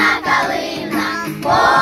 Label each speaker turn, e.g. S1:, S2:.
S1: Червона калина.